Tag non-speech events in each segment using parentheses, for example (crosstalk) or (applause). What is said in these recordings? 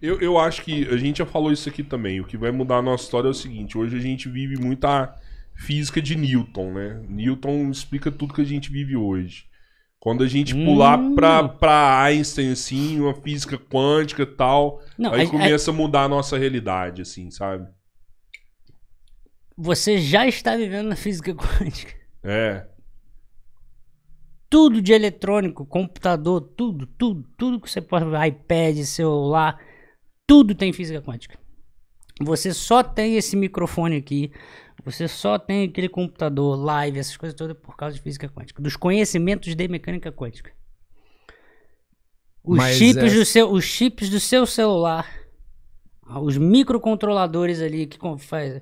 Eu, eu acho que a gente já falou isso aqui também. O que vai mudar a nossa história é o seguinte: hoje a gente vive muita física de Newton, né? Newton explica tudo que a gente vive hoje. Quando a gente pular Hum. pra, pra Einstein, assim, uma física quântica e tal, Não, aí a- começa a mudar a nossa realidade, assim, sabe? Você já está vivendo na física quântica. É. Tudo de eletrônico, computador, tudo, tudo, tudo que você pode, iPad, celular, tudo tem física quântica. Você só tem esse microfone aqui, você só tem aquele computador, live, essas coisas todas por causa de física quântica, dos conhecimentos de mecânica quântica. Os Mas chips, essa- do seu, os chips do seu celular, os microcontroladores ali que faz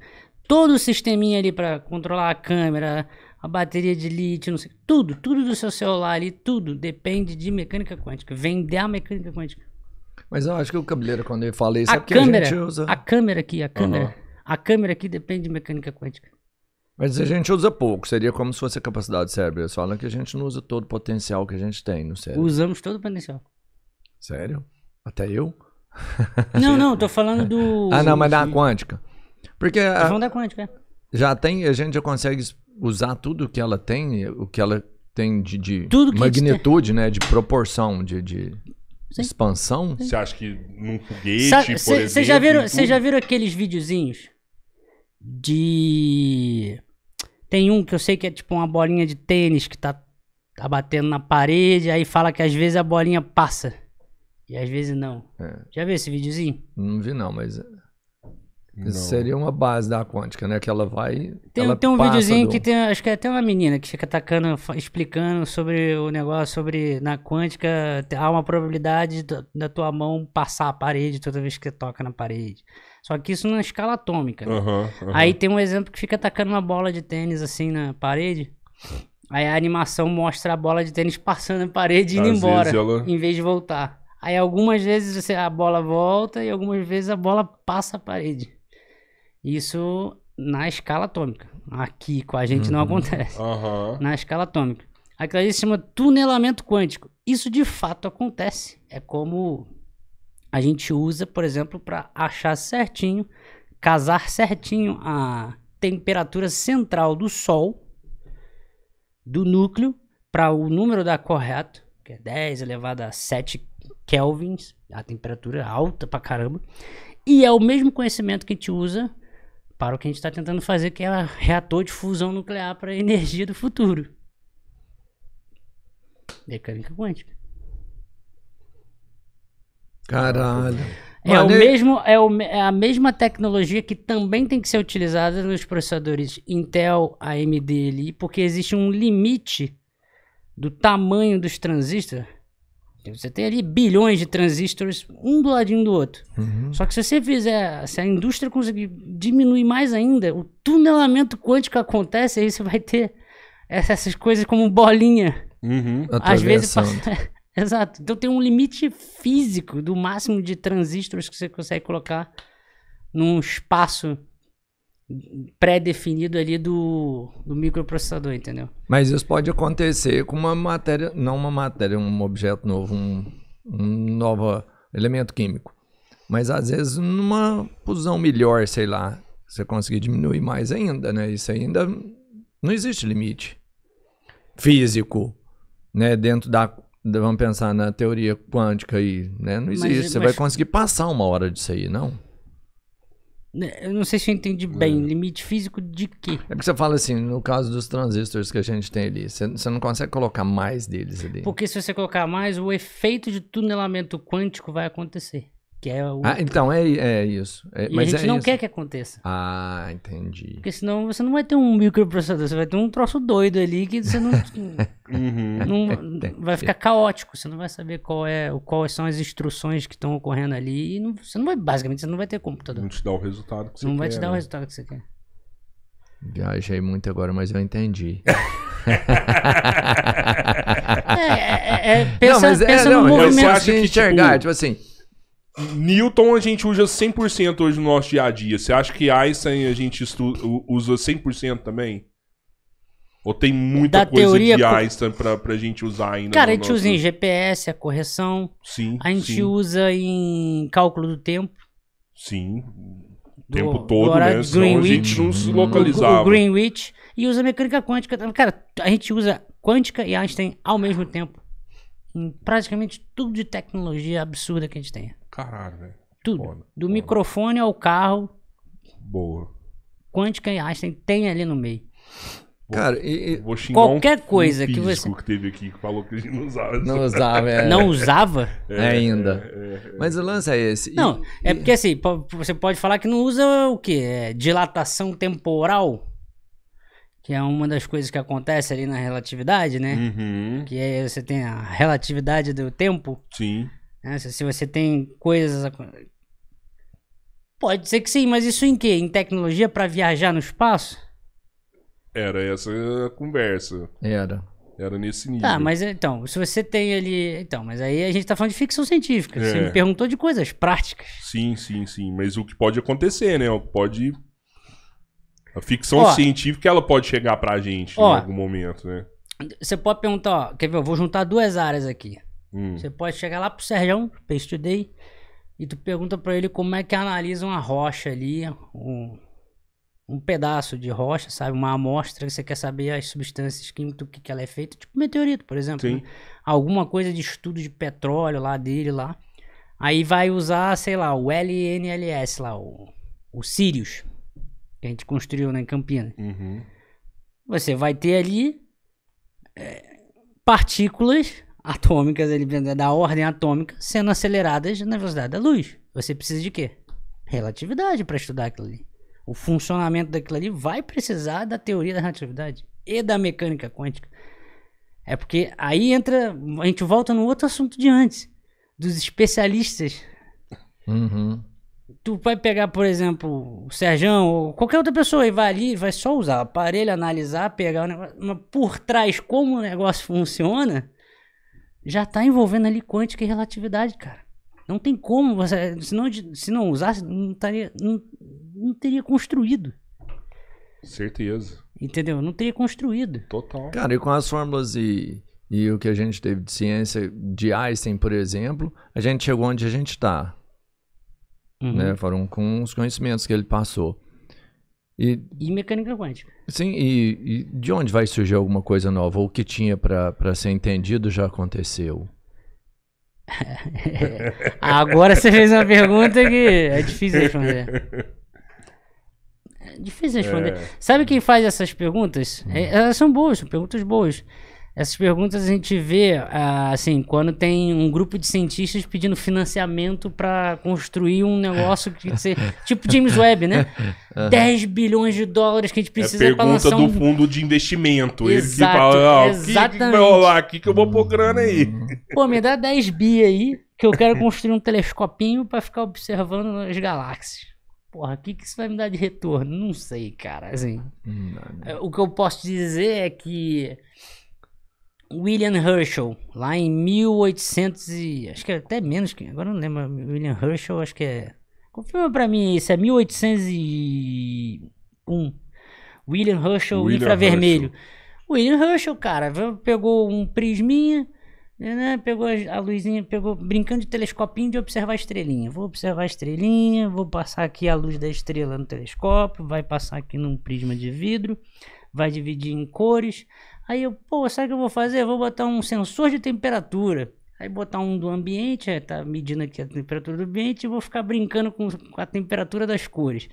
todo o sisteminha ali para controlar a câmera, a bateria de lítio, não sei, tudo, tudo do seu celular ali, tudo depende de mecânica quântica, vem da mecânica quântica. Mas eu acho que o cabeleiro, quando ele fala isso, A é porque câmera, a gente usa. a câmera aqui, a câmera, Aham. a câmera aqui depende de mecânica quântica. Mas a gente usa pouco, seria como se fosse a capacidade do cérebro. Eles falam que a gente não usa todo o potencial que a gente tem no cérebro. Usamos todo o potencial. Sério? Até eu? (laughs) Não, não, tô falando do. ah, não, mas da quântica. Porque a- da quântica. é. já tem, a gente já consegue usar tudo que ela tem, o que ela tem de, de magnitude, né? De proporção, de, de Sim. expansão. Você acha que num foguete, Sabe- por cê- exemplo... cê já viram, já viram aqueles videozinhos de tem um que eu sei que é tipo uma bolinha de tênis que tá, tá batendo na parede, aí fala que às vezes a bolinha passa e às vezes não. É. Já viu esse videozinho? Não vi não, mas Não. isso seria uma base da quântica, né? Que ela vai. Tem, ela tem um videozinho do- que tem, acho que é até uma menina que fica atacando, explicando sobre o negócio, sobre na quântica há uma probabilidade da, da tua mão passar a parede toda vez que toca na parede. Só que isso na escala atômica. né? Aham, aham. Aí tem um exemplo que fica atacando uma bola de tênis assim na parede. Aí a animação mostra a bola de tênis passando na parede e indo Às embora, ela- em vez de voltar. Aí algumas vezes a bola volta e algumas vezes a bola passa a parede. Isso na escala atômica. Aqui com a gente não Uhum. acontece. Aham. Na escala atômica. Aquilo ali se chama tunelamento quântico. Isso de fato acontece. É como a gente usa, por exemplo, para achar certinho, casar certinho a temperatura central do Sol, do núcleo, para o número da correto, que é 10 elevado a 7 kelvins, a temperatura alta pra caramba. E é o mesmo conhecimento que a gente usa para o que a gente está tentando fazer, que é reator de fusão nuclear para energia do futuro. Mecânica quântica. Caralho. É, o Mano, mesmo, é, o é a mesma tecnologia que também tem que ser utilizada nos processadores Intel, AMD ali, porque existe um limite do tamanho dos transistores. Você tem ali bilhões de transistores, um do ladinho do outro. Uhum. Só que se você fizer, se a indústria conseguir diminuir mais ainda, o tunelamento quântico acontece, aí você vai ter essas coisas como bolinha. Uhum. Às vezes passa... (laughs) Exato. Então tem um limite físico do máximo de transistores que você consegue colocar num espaço pré-definido ali do, do microprocessador, entendeu? Mas isso pode acontecer com uma matéria, não uma matéria, um objeto novo, um, um novo elemento químico. Mas às vezes numa fusão melhor, sei lá, você conseguir diminuir mais ainda, né? Isso ainda não existe limite físico, né? Dentro da, vamos pensar na teoria quântica aí, né? Não existe. você mas- vai conseguir passar uma hora disso aí, não? Né, Eu não sei se eu entendi bem. Limite físico de quê? É porque você fala assim, no caso dos transistores que a gente tem ali, você, você não consegue colocar mais deles ali. Porque se você colocar mais, o efeito de tunelamento quântico vai acontecer. Que é o. Ah, então é, é isso. É- e mas a gente é não isso. quer que aconteça. Ah, entendi. Porque senão você não vai ter um microprocessador, você vai ter um troço doido ali que você não. (laughs) Uhum. não vai ficar caótico. Você não vai saber qual é, o- quais são as instruções que estão ocorrendo ali. E não- você não vai, basicamente, você não vai ter computador. Não te dá o resultado que você Não vai quer, te dar o né? resultado que você quer. Viajei muito agora, mas eu entendi. (laughs) É, é, é, pensa, não, mas é, pensa não, no movimento. você acha que, enxergar, tipo, tipo assim, Newton a gente usa 100% hoje no nosso dia a dia. Você acha que Einstein a gente usa 100% também? Ou tem muita Da coisa teoria de Einstein pra, pra gente usar ainda? Cara, no a gente usa em nosso- GPS, a correção. Sim, A gente sim, usa em cálculo do tempo. sim. O do- tempo do todo, horário né? Senão a Greenwich. gente não se localizava. O, o Greenwich. E usa mecânica quântica. também. Cara, a gente usa quântica e Einstein ao mesmo tempo. Em praticamente tudo de tecnologia absurda que a gente tem. Caralho, velho. Tudo. Foda, Do foda. microfone ao carro, Boa. quântica e Einstein tem ali no meio. Cara, e, e Vou xingar Qualquer um, coisa um que você- que teve aqui que falou que a gente não usava. não (laughs) usava. é, Não usava? ainda. É, é. Mas o lance é esse. E- Não, é e- porque assim, você pode falar que não usa o quê? É dilatação temporal, que é uma das coisas que acontece ali na relatividade, né? Uhum. Que é você tem a relatividade do tempo, Sim. Né? Se, se você tem coisas. Pode ser que sim, mas isso em quê? Em tecnologia para viajar no espaço? Era essa a conversa. Era. Era nesse nível. Tá, mas então, se você tem ali. Então, mas aí a gente tá falando de ficção científica. Você É. me perguntou de coisas práticas. Sim, sim, sim. Mas o que pode acontecer, né? O que pode. A ficção Ó. científica ela pode chegar pra gente Ó. em algum momento, né? Você pode perguntar, ó, quer ver? Eu vou juntar duas áreas aqui. Hum. Você pode chegar lá pro Serjão, Space Today, e tu pergunta pra ele como é que analisa uma rocha ali, um, um pedaço de rocha, sabe? Uma amostra que você quer saber as substâncias químicas, do que, que ela é feita, tipo meteorito, por exemplo. Né? Alguma coisa de estudo de petróleo lá dele lá. Aí vai usar, sei lá, o LNLS lá, o, o Sirius, que a gente construiu né, em Campinas. Uhum. Você vai ter ali é, partículas atômicas ali, da ordem atômica sendo aceleradas na velocidade da luz. Você precisa de quê? Relatividade para estudar aquilo ali. O funcionamento daquilo ali vai precisar da teoria da relatividade e da mecânica quântica. É porque aí entra, a gente volta no outro assunto de antes, dos especialistas Uhum. tu vai pegar, por exemplo, o Serjão ou qualquer outra pessoa e vai ali, vai só usar o aparelho, analisar, pegar o negócio, mas por trás como o negócio funciona, já tá envolvendo ali quântica e relatividade, cara. Não tem como você, se não, se não usasse, não, estaria, não, não teria construído, Certeza. entendeu? Não teria construído. Total. Cara, e com as fórmulas e, e o que a gente teve de ciência de Einstein, por exemplo, a gente chegou onde a gente está, Uhum. né? Foram com os conhecimentos que ele passou. E E mecânica quântica. sim, e, e de onde vai surgir alguma coisa nova? Ou o que tinha para ser entendido já aconteceu? (laughs) Agora você fez uma pergunta que é difícil responder. É difícil responder. É. Sabe quem faz essas perguntas? É, elas são boas, são perguntas boas. Essas perguntas a gente vê, ah, assim, quando tem um grupo de cientistas pedindo financiamento para construir um negócio que ser (laughs) tipo James Webb, né? 10 bilhões de dólares que a gente É precisa para pergunta lançar do um fundo de investimento. Ele que Exato, fala, ah, o que, que vai exatamente. rolar aqui que eu vou pôr grana aí? Pô, me dá 10 bi aí, que eu quero construir um telescopinho pra ficar observando as galáxias. Porra, o que, que isso vai me dar de retorno? Não sei, cara. Assim, Hum, o que eu posso dizer é que William Herschel, lá em 1800 e... Acho que é até menos que... Agora não lembro. William Herschel, acho que é... Confirma pra mim isso. É 1801. William Herschel William infravermelho. William Herschel, cara, pegou um prisminha, né? Pegou a a luzinha, pegou brincando de telescopinho de observar a estrelinha. Vou observar a estrelinha, vou passar aqui a luz da estrela no telescópio, vai passar aqui num prisma de vidro, vai dividir em cores. Aí eu, pô, sabe o que eu vou fazer? Eu vou botar um sensor de temperatura. Aí botar um do ambiente, é, tá medindo aqui a temperatura do ambiente e vou ficar brincando com, com a temperatura das cores.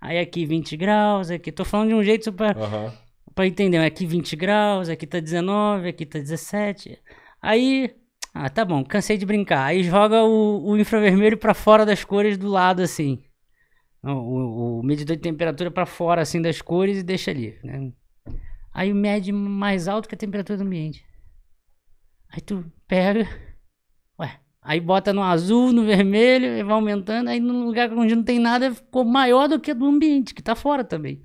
Aí aqui 20 graus, aqui. Tô falando de um jeito super Aham. pra entender, aqui 20 graus, aqui tá 19, aqui tá 17. Aí, ah, tá bom, cansei de brincar. Aí joga o, o infravermelho pra fora das cores do lado assim. O, o- o medidor de temperatura pra fora assim das cores e deixa ali, né? Aí mede mais alto que a temperatura do ambiente. Aí tu pega, ué, aí bota no azul, no vermelho e vai aumentando, aí no lugar onde não tem nada ficou maior do que do ambiente, que tá fora também.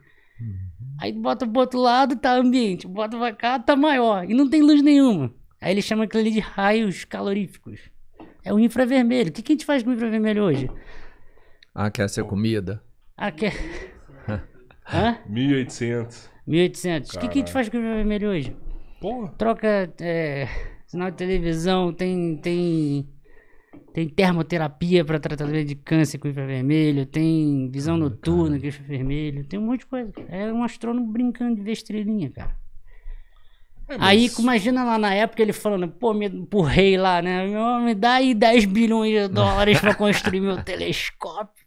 Aí bota pro outro lado, tá ambiente. Bota pra cá, tá maior. E não tem luz nenhuma. Aí ele chama aquilo ali de raios caloríficos. É o infravermelho. O que, que a gente faz com o infravermelho hoje? Ah, quer ser comida? Ah, quer... (laughs) Hã? 1800. 1.800. O que, que tu Caralho. faz com o infravermelho hoje? Porra. Troca é, sinal de televisão, tem, tem, tem termoterapia para tratamento de câncer com infravermelho, tem visão noturna com infravermelho, tem um monte de coisa. É um astrônomo brincando de ver estrelinha, cara. É, Aí, mas- imagina lá na época ele falando, pô, me, pro rei lá, né? Me dá aí 10 bilhões de dólares pra construir meu (laughs) telescópio.